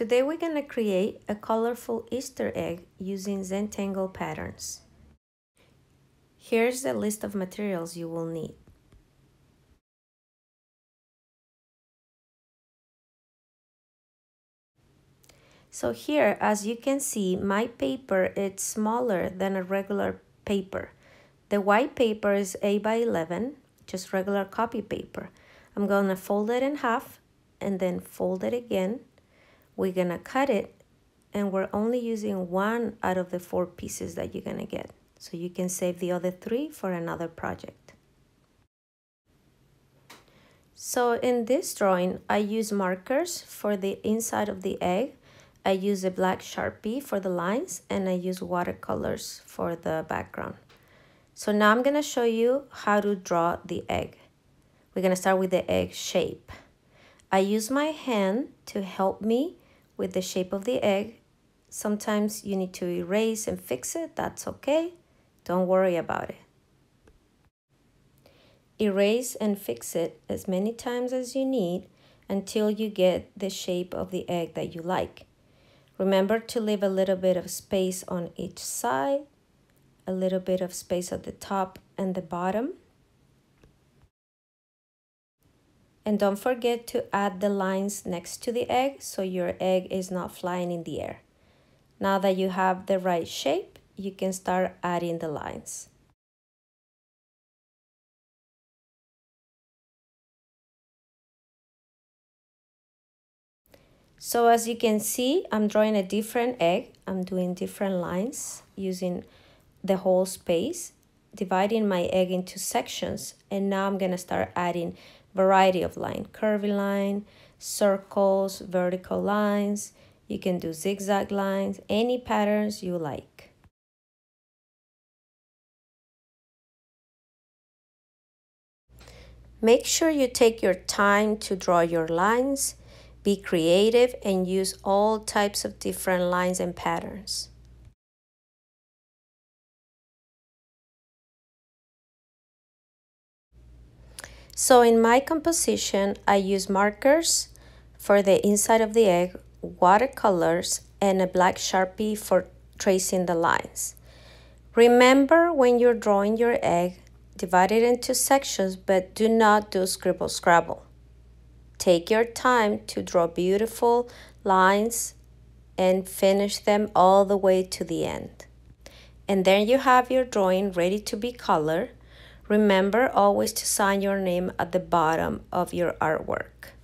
Today we're going to create a colorful Easter egg using Zentangle patterns. Here's the list of materials you will need. So here, as you can see, my paper is smaller than a regular paper. The white paper is 8 by 11, just regular copy paper. I'm going to fold it in half and then fold it again. We're to cut it and we're only using one out of the four pieces that you're to get. So you can save the other three for another project. So in this drawing, I use markers for the inside of the egg I use a black Sharpie for the lines and I use watercolors for the background. So now I'm to show you how to draw the egg. We're to start with the egg shape. I use my hand to help me with the shape of the egg. Sometimes you need to erase and fix it. That's okay. Don't worry about it. Erase and fix it as many times as you need until you get the shape of the egg that you like. Remember to leave a little bit of space on each side, a little bit of space at the top and the bottom. And don't forget to add the lines next to the egg so your egg is not flying in the air. Now that you have the right shape, you can start adding the lines. So as you can see, I'm drawing a different egg. I'm doing different lines using the whole space, dividing my egg into sections. And now I'm gonna start adding variety of line, curvy line, circles, vertical lines. You can do zigzag lines, any patterns you like. Make sure you take your time to draw your lines be creative and use all types of different lines and patterns. So in my composition, I use markers for the inside of the egg, watercolors, and a black Sharpie for tracing the lines. Remember when you're drawing your egg, divide it into sections, but do not do scribble scrabble. Take your time to draw beautiful lines and finish them all the way to the end. And then you have your drawing ready to be colored. Remember always to sign your name at the bottom of your artwork.